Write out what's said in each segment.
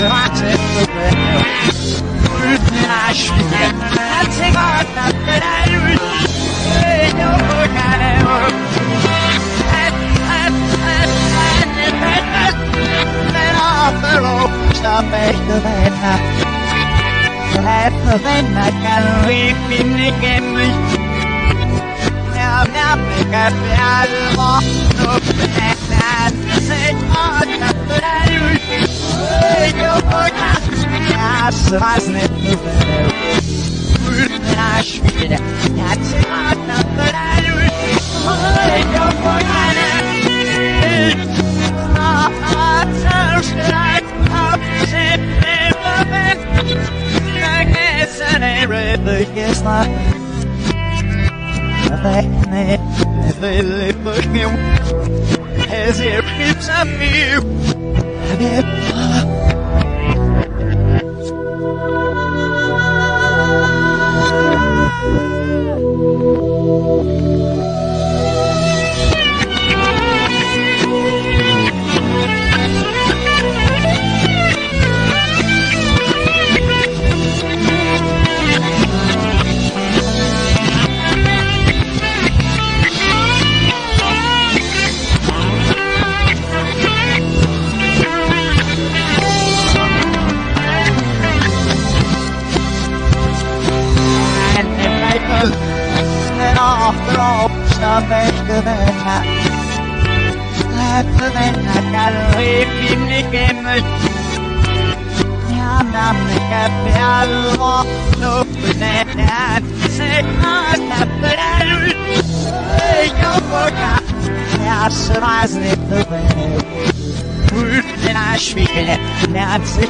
I said Jag svasnet nu för det Jag svider Jag säger åt att det är ut Jag vågar Yes, I. They, they live with me as it keeps on me. All, something to the hat. After then, I gotta leave in the game. Ja, nam ik piano, no net, se hasta planu. Yo, boca, ja, svaznik the way. Then I speak it, now it's the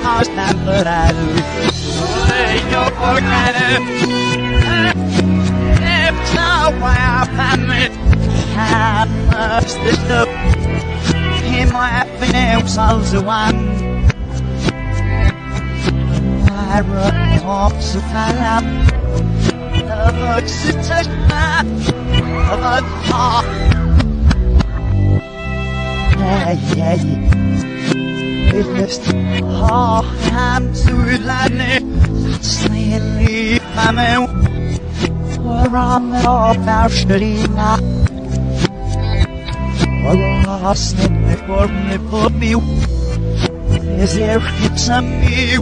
now I am it, I must stop. Him laughing else the one. I run off of a sister of a talk. Hey, hey. It's just, oh, I'm too late. Slowly, I'm out. We're on the off our street lost in the corner for you. Is there kids and me.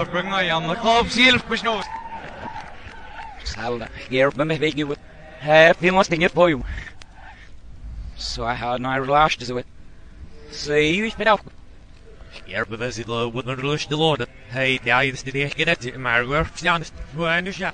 Is there some you? And Daar bring I aan de kop zelf besnoot. Salda, hier ben ik weet wat. Heb je must get for you. So I had no relaxed to it. So you spit out. Hier bewijs het wat een rust de lode. Hey, ja, je is de echt gered, maar weer, ja, hoe en dus ja.